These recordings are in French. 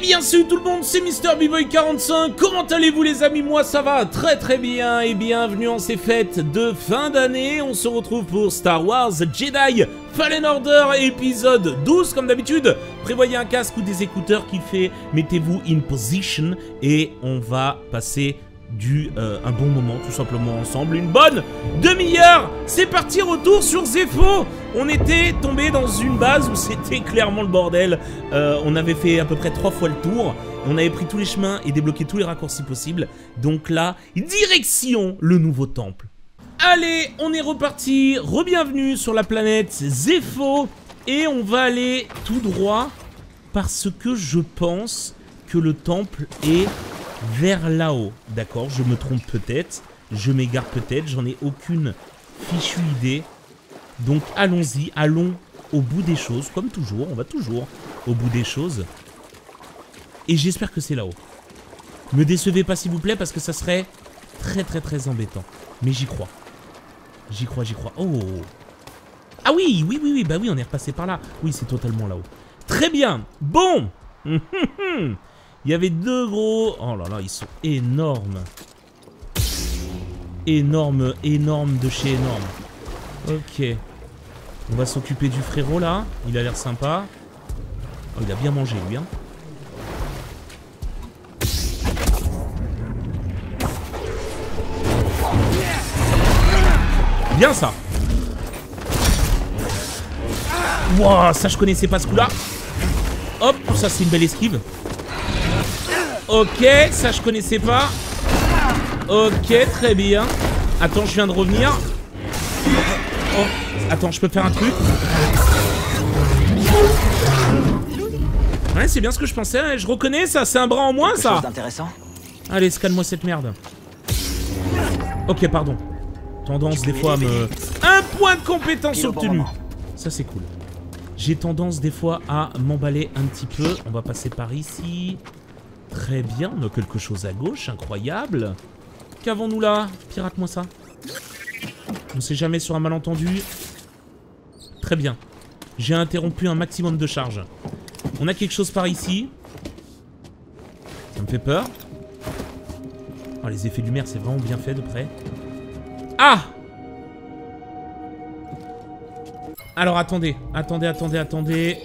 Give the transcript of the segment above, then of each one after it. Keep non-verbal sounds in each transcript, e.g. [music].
bien salut tout le monde, c'est Mister boy 45 Comment allez-vous les amis? Moi ça va très très bien et bienvenue en ces fêtes de fin d'année. On se retrouve pour Star Wars Jedi Fallen Order épisode 12 comme d'habitude. Prévoyez un casque ou des écouteurs qui fait mettez-vous in position et on va passer du euh, un bon moment tout simplement ensemble, une bonne demi-heure. C'est parti, retour sur Zepho. On était tombé dans une base où c'était clairement le bordel. Euh, on avait fait à peu près trois fois le tour. On avait pris tous les chemins et débloqué tous les raccourcis possibles. Donc là, direction le nouveau temple. Allez, on est reparti. Rebienvenue sur la planète Zepho. Et on va aller tout droit parce que je pense que le temple est vers là-haut. D'accord, je me trompe peut-être, je m'égare peut-être, j'en ai aucune fichue idée. Donc allons-y, allons au bout des choses, comme toujours, on va toujours au bout des choses. Et j'espère que c'est là-haut. Me décevez pas s'il vous plaît parce que ça serait très très très embêtant. Mais j'y crois. J'y crois, j'y crois. Oh Ah oui, oui, oui, oui, bah oui, on est repassé par là. Oui, c'est totalement là-haut. Très bien Bon [laughs] Il y avait deux gros... Oh là là, ils sont énormes. Énorme, énorme de chez énorme. Ok. On va s'occuper du frérot là. Il a l'air sympa. Oh, il a bien mangé lui. Hein. Bien ça. Wouah, ça je connaissais pas ce coup là. Hop, ça c'est une belle esquive. Ok, ça je connaissais pas. Ok, très bien. Attends, je viens de revenir. Oh, attends, je peux faire un truc? Ouais, c'est bien ce que je pensais. Hein. Je reconnais ça, c'est un bras en moins ça. intéressant. Allez, scanne-moi cette merde. Ok, pardon. Tendance des fois à me... Un point de compétence obtenu. Ça c'est cool. J'ai tendance des fois à m'emballer un petit peu. On va passer par ici. Très bien, on a quelque chose à gauche, incroyable. Qu'avons-nous là? Pirate-moi ça. On sait jamais sur un malentendu. Très bien. J'ai interrompu un maximum de charge. On a quelque chose par ici. Ça me fait peur. Oh, les effets de lumière, c'est vraiment bien fait de près. Ah Alors, attendez. Attendez, attendez, attendez.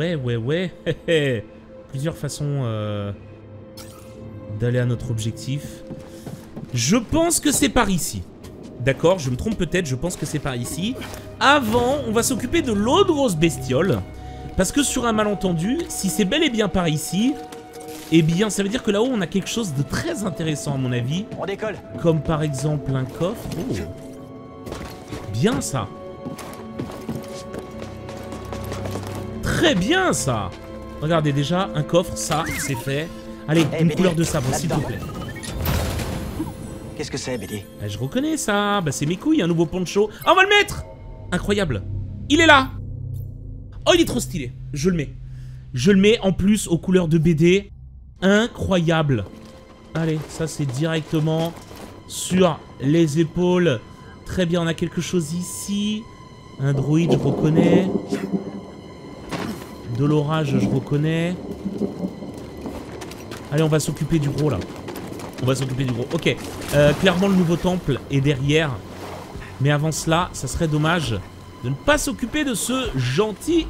Ouais, ouais, ouais. [laughs] Plusieurs façons euh, d'aller à notre objectif. Je pense que c'est par ici. D'accord, je me trompe peut-être, je pense que c'est par ici. Avant, on va s'occuper de l'autre grosse bestiole. Parce que sur un malentendu, si c'est bel et bien par ici, eh bien, ça veut dire que là-haut, on a quelque chose de très intéressant, à mon avis. On décolle. Comme par exemple un coffre. Oh. Bien, ça. Très bien ça Regardez déjà, un coffre, ça, c'est fait. Allez, eh, une couleur de sabre, s'il vous plaît. Qu'est-ce que c'est, BD eh, Je reconnais ça. Bah, c'est mes couilles, un nouveau poncho. Ah, on va le mettre Incroyable. Il est là Oh, il est trop stylé. Je le mets. Je le mets en plus aux couleurs de BD. Incroyable. Allez, ça c'est directement sur les épaules. Très bien, on a quelque chose ici. Un druide, je reconnais. De l'orage, je reconnais. Allez, on va s'occuper du gros, là. On va s'occuper du gros. Ok. Euh, clairement, le nouveau temple est derrière. Mais avant cela, ça serait dommage de ne pas s'occuper de ce gentil...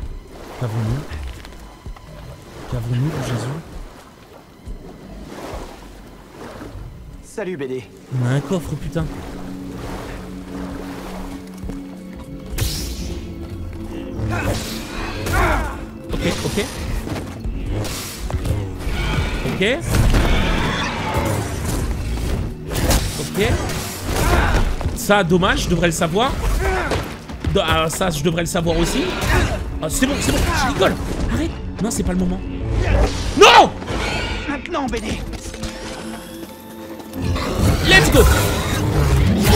Qu'avons-nous Qu'avons-nous, Jésus Salut, BD. On a un coffre, putain. Ok, ok. Ok. Ça, dommage, je devrais le savoir. Ah, ça, je devrais le savoir aussi. Ah, c'est bon, c'est bon, je rigole. Arrête. Non, c'est pas le moment. Non Maintenant, Béné. Let's go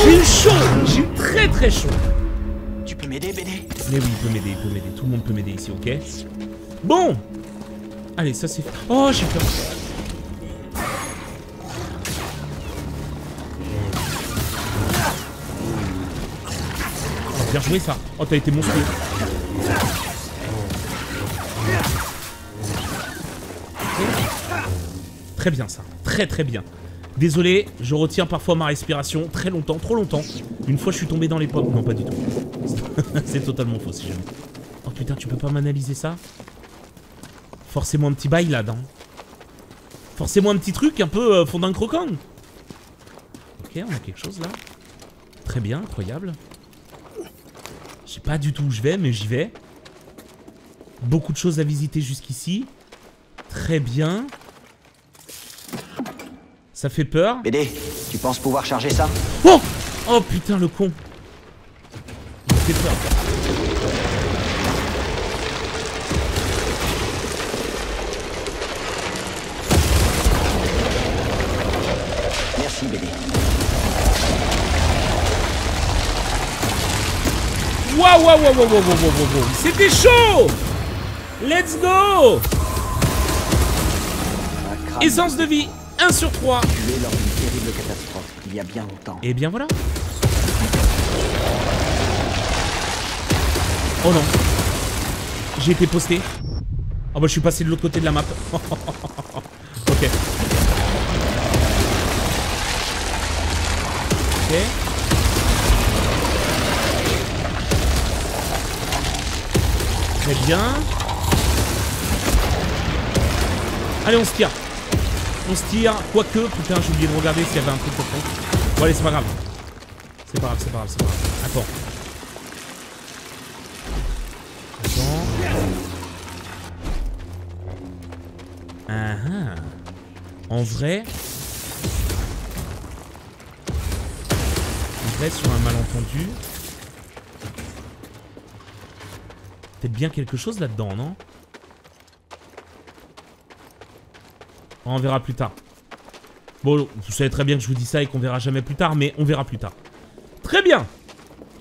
J'ai eu chaud J'ai eu très très chaud Tu peux m'aider, Béné? Mais oui, il peut m'aider, il peut m'aider. Tout le monde peut m'aider ici, ok? Bon Allez, ça c'est... Oh, j'ai peur oh, Bien joué ça Oh, t'as été monstrueux Très bien ça, très très bien. Désolé, je retiens parfois ma respiration très longtemps, trop longtemps. Une fois je suis tombé dans les pommes. Non, pas du tout. [laughs] C'est totalement faux si jamais. Oh putain, tu peux pas m'analyser ça? Forcément un petit bail là-dedans. Forcément un petit truc un peu euh, fondant croquant. Ok, on a quelque chose là. Très bien, incroyable. Je sais pas du tout où je vais, mais j'y vais. Beaucoup de choses à visiter jusqu'ici. Très bien. Ça fait peur. BD, tu penses pouvoir charger ça? Oh Oh putain, le con. Il fait peur. Waouh, waouh, waouh, waouh, waouh, waouh. C'était chaud Let's go Essence de vie, 1 sur 3. tué lors d'une terrible catastrophe il y a bien longtemps. Et bien voilà. Oh non. J'ai été posté. Oh bah je suis passé de l'autre côté de la map. [laughs] ok. Ok. Très bien. Allez, on se tire. On se tire. Quoique, putain, j'ai oublié de regarder s'il y avait un truc au fond. Bon, allez, c'est pas grave. C'est pas grave, c'est pas grave, c'est pas grave. Attends. Attends. Ah ah. En vrai. En vrai, sur un malentendu. Bien quelque chose là-dedans, non On verra plus tard. Bon, vous savez très bien que je vous dis ça et qu'on verra jamais plus tard, mais on verra plus tard. Très bien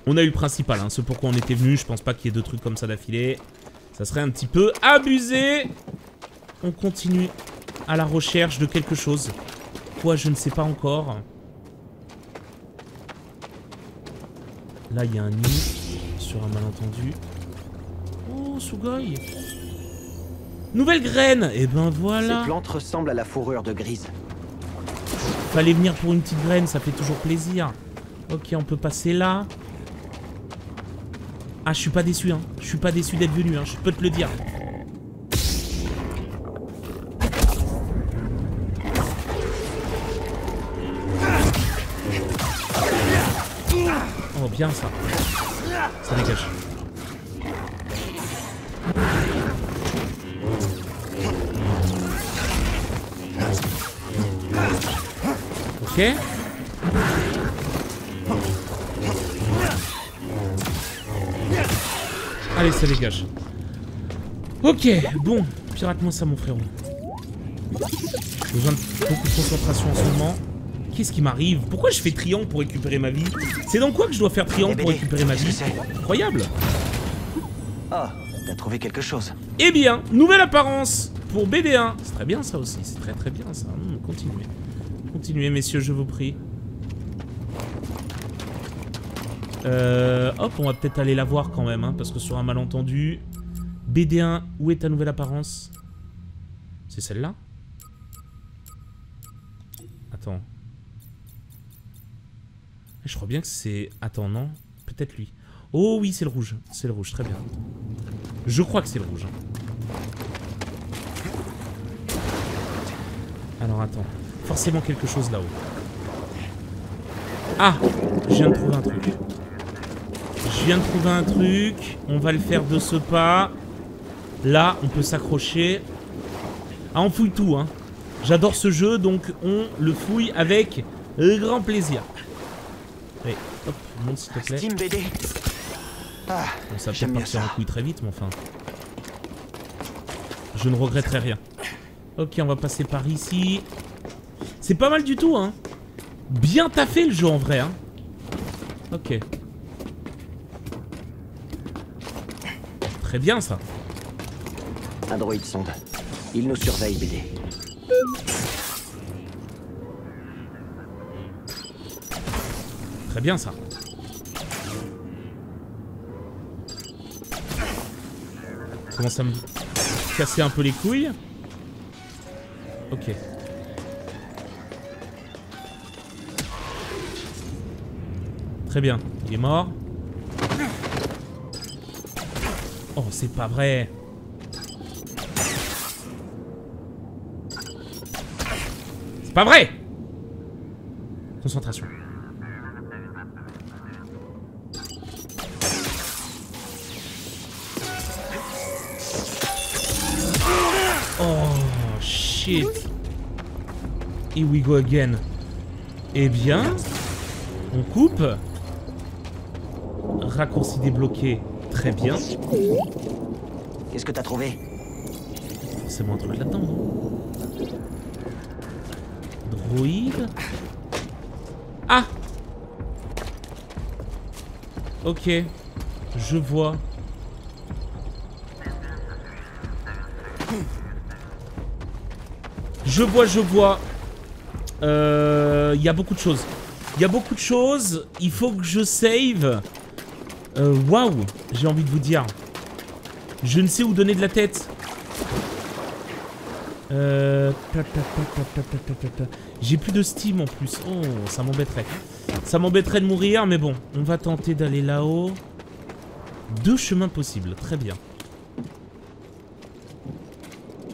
On a eu le principal, hein, ce pourquoi on était venu. Je pense pas qu'il y ait deux trucs comme ça d'affilée. Ça serait un petit peu abusé. On continue à la recherche de quelque chose. Quoi, je ne sais pas encore. Là, il y a un nid sur un malentendu. Oh, Sugoi Nouvelle graine Et ben voilà Ces plantes ressemblent à la fourrure de grise. Fallait venir pour une petite graine, ça fait toujours plaisir. Ok, on peut passer là. Ah, je suis pas déçu, hein. Je suis pas déçu d'être venu, hein. Je peux te le dire. Oh, bien ça. Ça dégage. Ok. Allez, ça dégage. Ok, bon. Pirate-moi ça, mon frérot. J'ai besoin de beaucoup de concentration en ce moment. Qu'est-ce qui m'arrive? Pourquoi je fais triangle pour récupérer ma vie? C'est dans quoi que je dois faire triangle pour récupérer ma vie? Incroyable Oh, t'as trouvé quelque chose. Eh bien, nouvelle apparence pour BD1. C'est très bien ça aussi, c'est très très bien ça. Hum, continuez. Continuez, messieurs, je vous prie. Euh, hop, on va peut-être aller la voir quand même, hein, parce que sur un malentendu... BD1, où est ta nouvelle apparence? C'est celle-là? Attends. Je crois bien que c'est... Attends, non Peut-être lui. Oh oui, c'est le rouge. C'est le rouge, très bien. Je crois que c'est le rouge. Alors attends. Forcément quelque chose là-haut. Ah Je viens de trouver un truc. Je viens de trouver un truc. On va le faire de ce pas. Là, on peut s'accrocher. Ah, on fouille tout, hein. J'adore ce jeu, donc on le fouille avec grand plaisir. Allez, hop, monte s'il te plaît. Steam BD. Ah, Bon, ça bien partir en couille très vite, mais enfin. Je ne regretterai rien. Ok, on va passer par ici. C'est pas mal du tout, hein. Bien taffé le jeu en vrai, hein. Ok. Très bien ça. un droïde sonde. Il nous surveille, BD. Très bien ça. Commence à me casser un peu les couilles. Ok. Très bien. Il est mort. Oh, c'est pas vrai. C'est pas vrai Concentration. Oh, shit. Here we go again. Eh bien, on coupe. Raccourci débloqué. Très bien. Qu'est-ce que t'as trouvé? C'est un truc là-dedans, non? Droïde. Ah Ok. Je vois. Je vois, je vois. Euh, Il y a beaucoup de choses. Il y a beaucoup de choses. Il faut que je save. Euh, Waouh J'ai envie de vous dire. Je ne sais où donner de la tête. Euh... J'ai plus de Steam en plus. Oh, ça m'embêterait. Ça m'embêterait de mourir, mais bon. On va tenter d'aller là-haut. Deux chemins possibles. Très bien.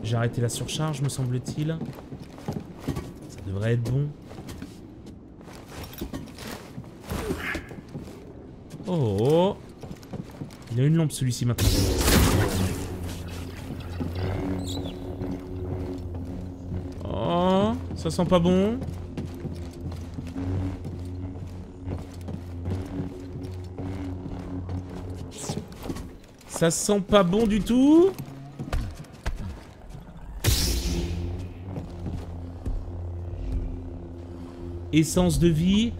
J'ai arrêté la surcharge, me semble-t-il. Ça devrait être bon. Oh Il a une lampe celui-ci maintenant. Oh Ça sent pas bon. Ça sent pas bon du tout. Essence de vie.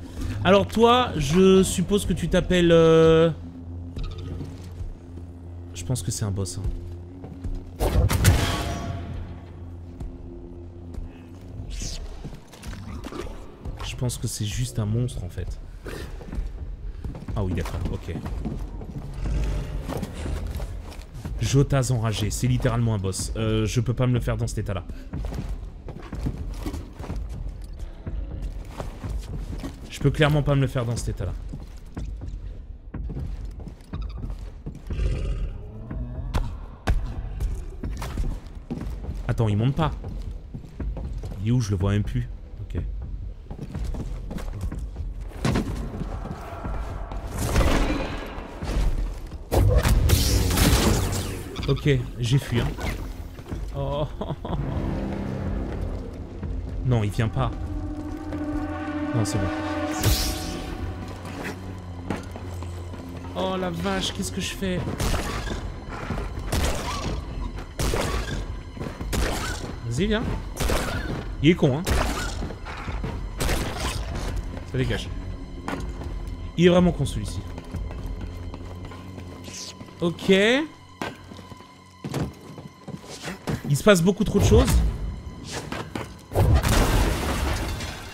Alors toi, je suppose que tu t'appelles... Euh... Je pense que c'est un boss. Hein. Je pense que c'est juste un monstre en fait. Ah oui, d'accord, ok. Jotas enragé, c'est littéralement un boss. Euh, je peux pas me le faire dans cet état-là. Je peux clairement pas me le faire dans cet état-là. Attends, il monte pas. Il est où Je le vois même plus. Ok. Ok, j'ai fui. Hein. Oh. [laughs] Non, il vient pas. Non, c'est bon. Oh la vache, qu'est-ce que je fais Vas-y, viens. Il est con, hein. Ça dégage. Il est vraiment con, celui-ci. Ok. Il se passe beaucoup trop de choses.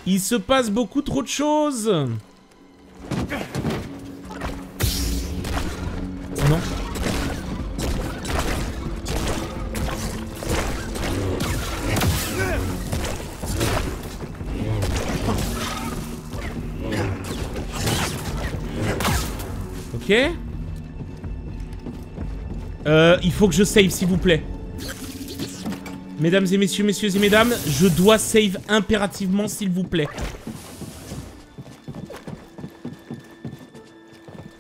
Il se passe beaucoup trop de choses Non. Ok. Euh, il faut que je save, s'il vous plaît. Mesdames et messieurs, messieurs et mesdames, je dois save impérativement, s'il vous plaît.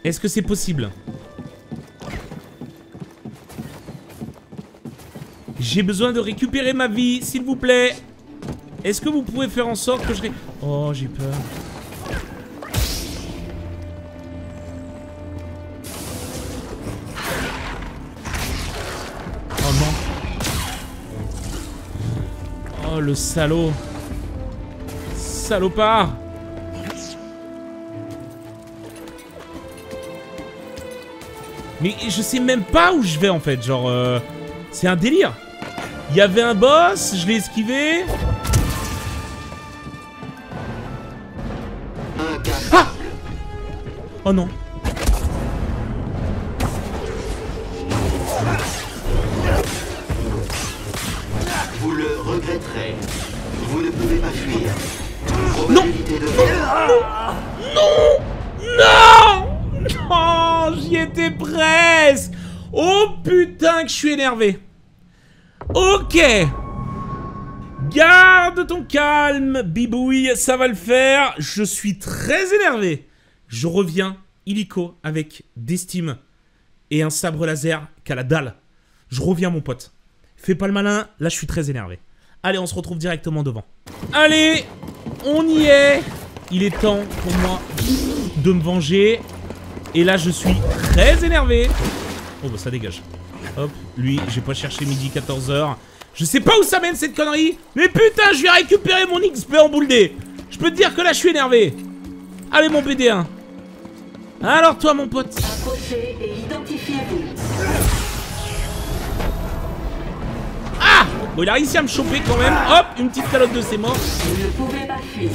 Est-ce que c'est possible? J'ai besoin de récupérer ma vie, s'il vous plaît. Est-ce que vous pouvez faire en sorte que je... Oh, j'ai peur. Le salaud. Salopard. Mais je sais même pas où je vais en fait, genre... Euh, c'est un délire. Il y avait un boss, je l'ai esquivé. Ah Oh non. Le regretterez. Vous ne pouvez pas fuir. Non de mort. Non Non j'y étais presque Oh putain que je suis énervé Ok Garde ton calme, bibouille, ça va le faire. Je suis très énervé. Je reviens illico avec d'estime et un sabre laser qu'à la dalle. Je reviens mon pote. Fais pas le malin, là je suis très énervé. Allez, on se retrouve directement devant. Allez, on y est. Il est temps pour moi de me venger. Et là, je suis très énervé. Oh, bah ça dégage. Hop, lui, j'ai pas cherché midi 14h. Je sais pas où ça mène cette connerie. Mais putain, je vais récupérer mon XP en boule D. Je peux te dire que là, je suis énervé. Allez, mon BD1. Alors toi, mon pote. Ah Bon, il a réussi à me choper quand même. Hop, une petite calotte de ses morts. Vous ne pouvez pas fuir.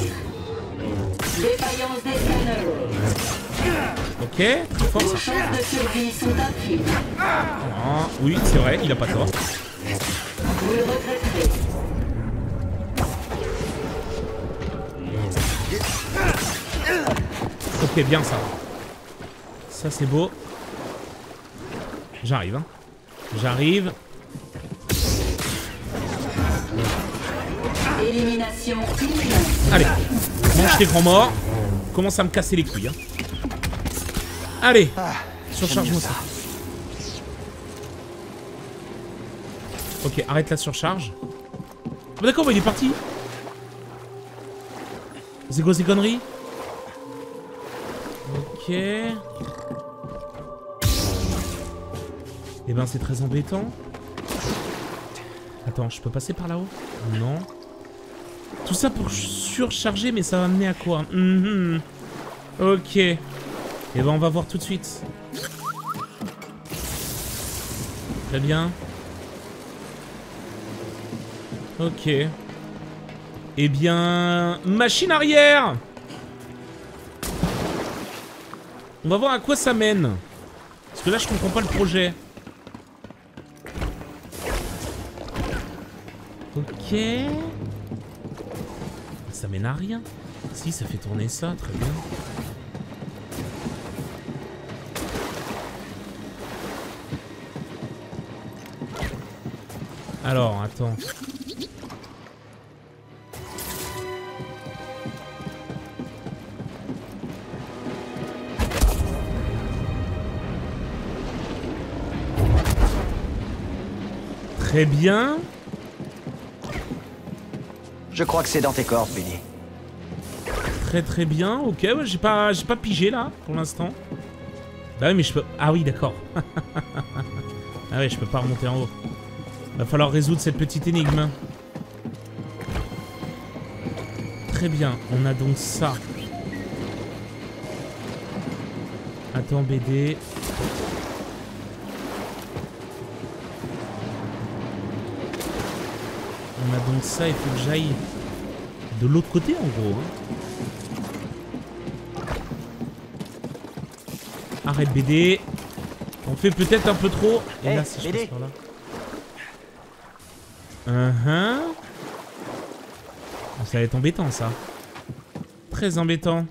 Défaillance des scanners. Ok, chances de survie sont infimes. Ah, oui, c'est vrai, il a pas tort. Vous le regretterez. Ok, bien ça. Ça, c'est beau. J'arrive, hein. J'arrive. Élimination. Allez, mange tes grands morts. Commence à me casser les couilles. Hein. Allez, surcharge-moi ça. Ok, arrête la surcharge. Ah, D'accord, bah, il est parti. C'est quoi ces conneries Ok. Eh ben, c'est très embêtant. Attends, je peux passer par là-haut? Non. Tout ça pour surcharger, mais ça va mener à quoi Mhm. Ok. Et ben on va voir tout de suite. Très bien. Ok. Eh bien... Machine arrière On va voir à quoi ça mène. Parce que là, je comprends pas le projet. Ok... Ça mène à rien. Si, ça fait tourner ça, très bien. Alors, attends. Très bien. Je crois que c'est dans tes cordes, Billy. Très très bien, ok, ouais, j'ai pas, pas pigé là, pour l'instant. Bah oui, mais je peux... Ah oui, d'accord. [laughs] ah ouais, je peux pas remonter en haut. Va falloir résoudre cette petite énigme. Très bien, on a donc ça. Attends, BD. On a donc ça, il faut que j'aille de l'autre côté en gros. hein. Arrête BD. On fait peut-être un peu trop. Et Hey, là, si je passe par là. Uh-huh. Ça va être embêtant ça. Très embêtant.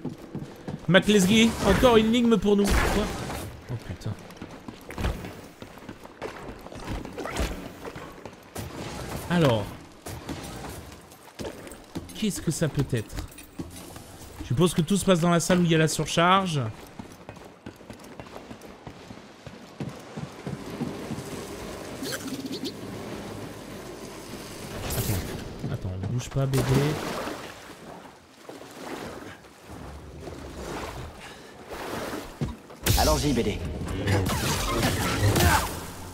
Mac Leslie, encore une énigme pour nous. Quoi? Oh putain. Alors. Qu'est-ce que ça peut être? Je suppose que tout se passe dans la salle où il y a la surcharge. Attends, attends, ne bouge pas bébé. Allons-y, BD.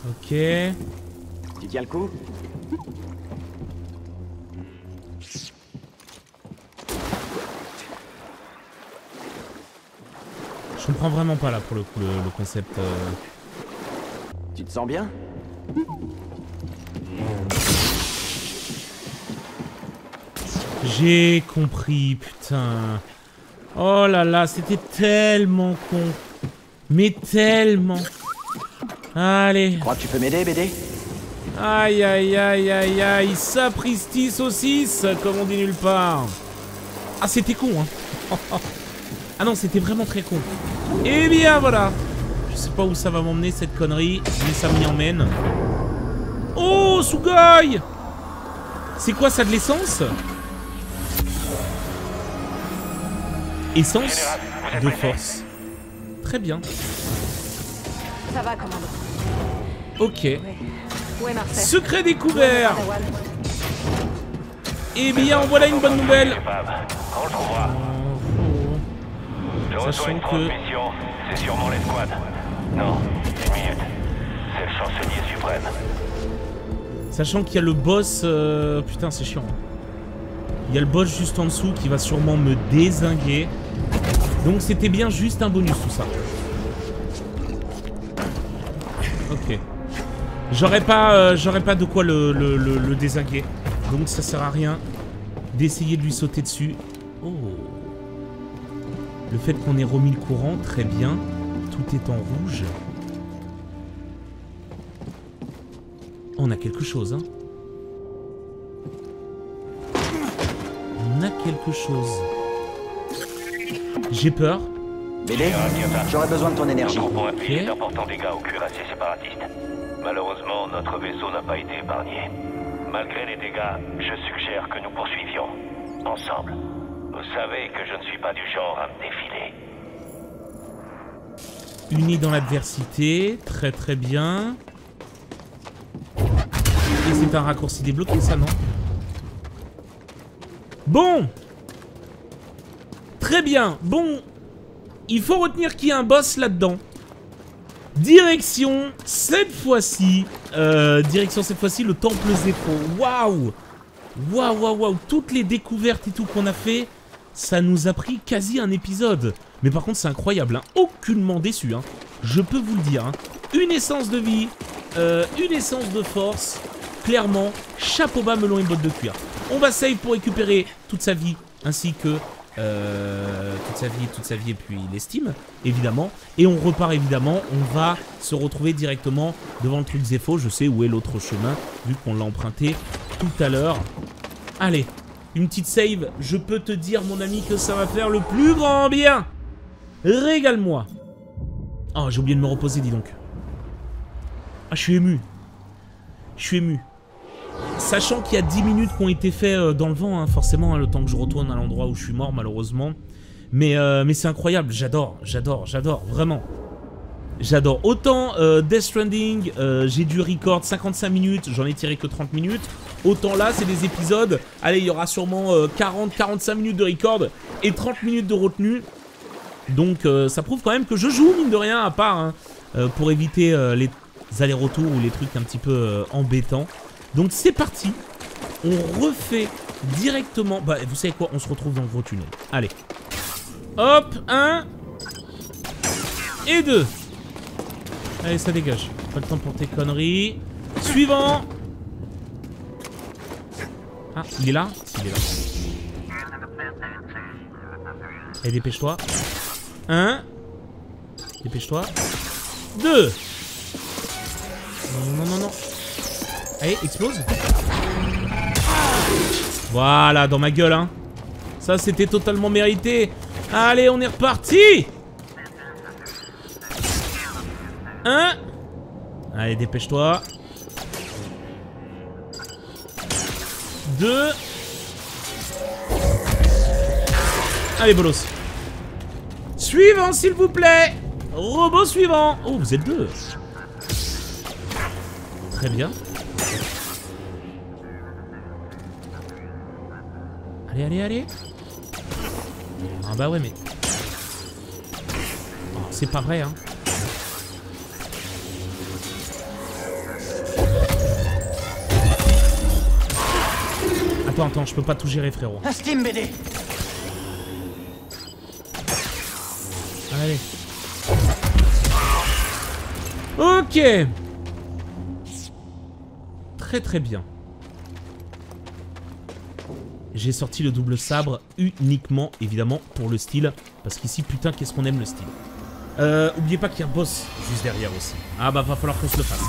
Ok. Tu tiens le coup? Je comprends vraiment pas là pour le coup le, le concept. euh. Tu te sens bien J'ai compris, putain. Oh là là, c'était tellement con. Mais tellement. Allez. Crois que tu peux m'aider, BD Aïe aïe aïe aïe aïe. Sapristi saucisse, comme on dit nulle part. Ah, c'était con, hein. [laughs] ah non, c'était vraiment très con. Eh bien, voilà. Je sais pas où ça va m'emmener cette connerie, mais ça m'y emmène. Oh, Sugoi C'est quoi ça de l'essence? Essence de force. Très bien. Ça va, commandant. Ok. Secret découvert Eh bien, voilà une bonne nouvelle Sachant que- transmission. C'est sûrement l'escouade. Non, une minute. C'est le chancelier suprême. Sachant qu'il y a le boss... euh, Putain, c'est chiant. Il y a le boss juste en dessous qui va sûrement me désinguer. Donc c'était bien juste un bonus tout ça. Ok. J'aurais pas, euh, j'aurais pas de quoi le, le, le- le désinguer. Donc ça sert à rien d'essayer de lui sauter dessus. Le fait qu'on ait remis le courant, très bien. Tout est en rouge. On a quelque chose, hein. On a quelque chose. J'ai peur. Bélé, j'aurais besoin de ton énergie. Nous avons infligé Ok. d'importants dégâts aux cuirassiers séparatistes. Malheureusement, notre vaisseau n'a pas été épargné. Malgré les dégâts, je suggère que nous poursuivions. Ensemble. Vous savez que je ne suis pas du genre à me défiler. Unis dans l'adversité. Très très bien. Et c'est un raccourci débloqué, ça, non? Bon Très bien. Bon, il faut retenir qu'il y a un boss là-dedans. Direction, cette fois-ci... euh, direction, cette fois-ci, le Temple Zepho. Waouh Waouh, waouh, waouh Toutes les découvertes et tout qu'on a fait, ça nous a pris quasi un épisode. Mais par contre, c'est incroyable, hein. Aucunement déçu, hein. Je peux vous le dire, hein. Une essence de vie, euh, une essence de force. Clairement, chapeau bas, melon et bottes de cuir. On va save pour récupérer toute sa vie, ainsi que euh, toute sa vie, toute sa vie et puis l'estime, évidemment. Et on repart évidemment, on va se retrouver directement devant le truc Zepho. Je sais où est l'autre chemin, vu qu'on l'a emprunté tout à l'heure. Allez, une petite save, je peux te dire mon ami que ça va faire le plus grand bien. Régale-moi. Oh, j'ai oublié de me reposer, dis donc. Ah, je suis ému. Je suis ému. Sachant qu'il y a 10 minutes qui ont été faits euh, dans le vent, hein, forcément, hein, le temps que je retourne à l'endroit où je suis mort, malheureusement. Mais, euh, mais c'est incroyable, j'adore, j'adore, j'adore, vraiment. J'adore. Autant euh, Death Stranding, euh, j'ai dû record 55 minutes, j'en ai tiré que 30 minutes. Autant là, c'est des épisodes. Allez, il y aura sûrement 40-45 minutes de record et 30 minutes de retenue. Donc euh, ça prouve quand même que je joue, mine de rien, à part hein, euh, pour éviter euh, les allers-retours ou les trucs un petit peu euh, embêtants. Donc c'est parti. On refait directement... Bah, vous savez quoi? On se retrouve dans le gros tunnel. Allez. Hop, un. Et deux. Allez, ça dégage. Pas le temps pour tes conneries. Suivant. Ah, il est là Il est là. Allez, dépêche-toi. Un. Dépêche-toi. Deux. Non, non, non, non. Allez, explose. Voilà, dans ma gueule, hein. Ça, c'était totalement mérité. Allez, on est reparti Un. Allez, dépêche-toi. Deux. Allez, bolos. Suivant, s'il vous plaît. Robot suivant. Oh, vous êtes deux. Très bien. Allez, allez, allez. Ah bah ouais, mais... Oh, c'est pas vrai, hein. Attends, attends, je peux pas tout gérer, frérot. Steam BD Allez. Ok. Très très bien. J'ai sorti le double sabre uniquement, évidemment, pour le style. Parce qu'ici, putain, qu'est-ce qu'on aime le style. Euh, oubliez pas qu'il y a un boss juste derrière aussi. Ah bah, va falloir qu'on se le fasse.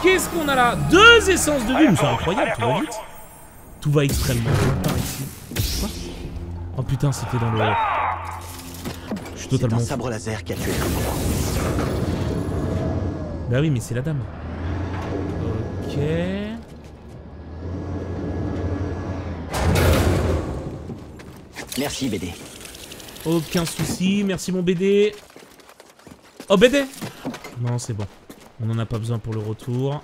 Qu'est-ce qu'on a là? Deux essences de mais c'est incroyable, tout va vite. Tout va extrêmement vite par ici. Quoi Oh putain, c'était dans le... Je suis C'est un totalement... sabre laser qui a tué le. Bah oui, mais c'est la dame. Ok. Merci, BD. Aucun souci, merci mon BD. Oh BD Non, c'est bon. On en a pas besoin pour le retour.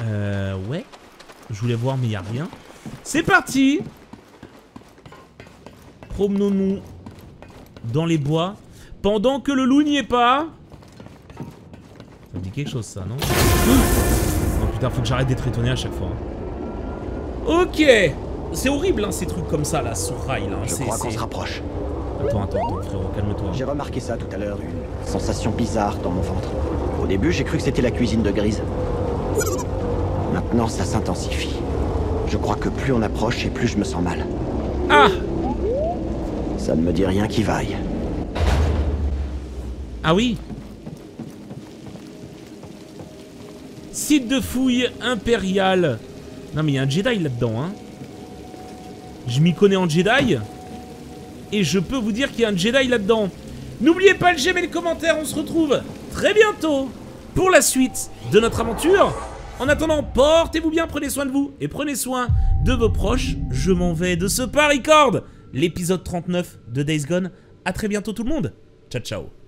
Euh, ouais. Je voulais voir, mais il a rien. C'est parti Promenons-nous dans les bois. Pendant que le loup n'y est pas. Ça me dit quelque chose, ça, non? Oh putain, faut que j'arrête d'être étonné à chaque fois. hein. Ok C'est horrible, hein, ces trucs comme ça, là, sur rail. Là. Je crois qu'on se rapproche. Attends, attends, attends, frérot, calme-toi. J'ai remarqué ça tout à l'heure, une sensation bizarre dans mon ventre. Au début, j'ai cru que c'était la cuisine de Grise. Maintenant, ça s'intensifie. Je crois que plus on approche et plus je me sens mal. Ah Ça ne me dit rien qui vaille. Ah oui Site de fouille impérial. Non mais il y a un Jedi là-dedans, hein. Je m'y connais en Jedi. Et je peux vous dire qu'il y a un Jedi là-dedans. N'oubliez pas le j'aime et le commentaire, on se retrouve très bientôt pour la suite de notre aventure. En attendant, portez-vous bien, prenez soin de vous et prenez soin de vos proches. Je m'en vais de ce pas, record l'épisode 39 de Days Gone. A très bientôt tout le monde. Ciao ciao.